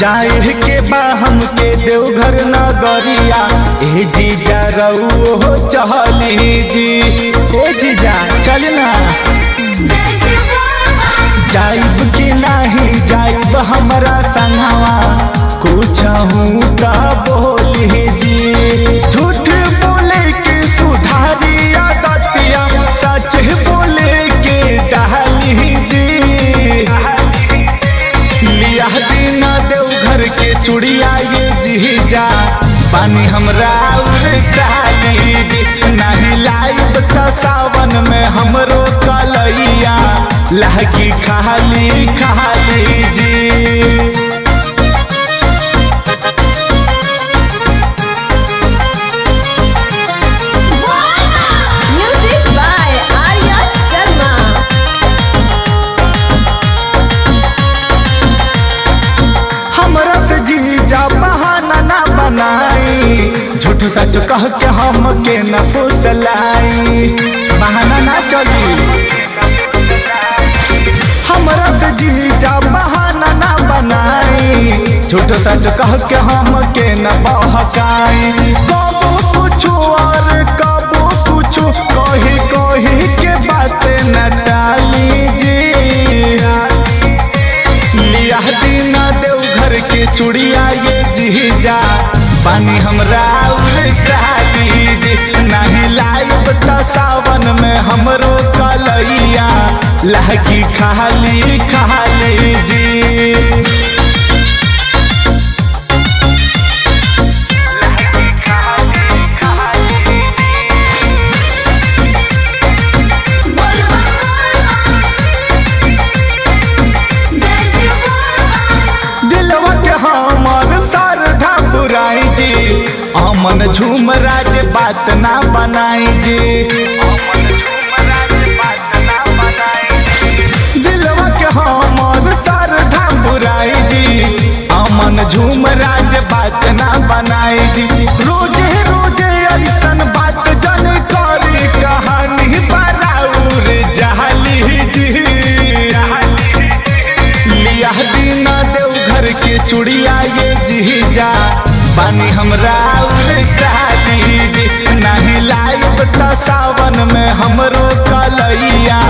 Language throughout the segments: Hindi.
जाए के बा हमके देवघर नगरिया। ए जीजा रऊ हो चहली जी। ए जीजा, चल ना। जाइब के नहीं, जाइब हमरा संगवा। कुछ हूँ का चुड़िया ये जीजा। पानी हमरा नहीं लाइब सावन में हमरो कलैया। लहकी खाली खाली सच कह के हम के न फुसलाई? बहाना ना चली। हमरा से जीजा बहाना ना बनाई। झूठ सच कह के हम के न बहकाई। कबो कुछ और कुछ कही कही के बात न डाली जी। लिया दीना देवघर के चुड़िया ये पानी जी सावन में हमरो लहकी खाली खाली जी। अमन झूम राज बात ना बनाई जी। जी। अमन झूम राज बात ना बनाई जी। रोज़े रोज़े ऐसन बात जन करी, कहानी जहली जी। लिया दीना देवघर के चुड़िया ये जीजा। पानी हमरा जी नहीं लाइब सावन में हमरो कलैया।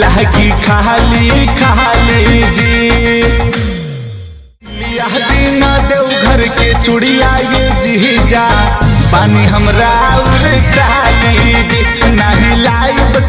लहकी खाली खाली जी। दीना देवघर के चुड़िया ये जीजा। पानी हमरा जी नहीं लाइब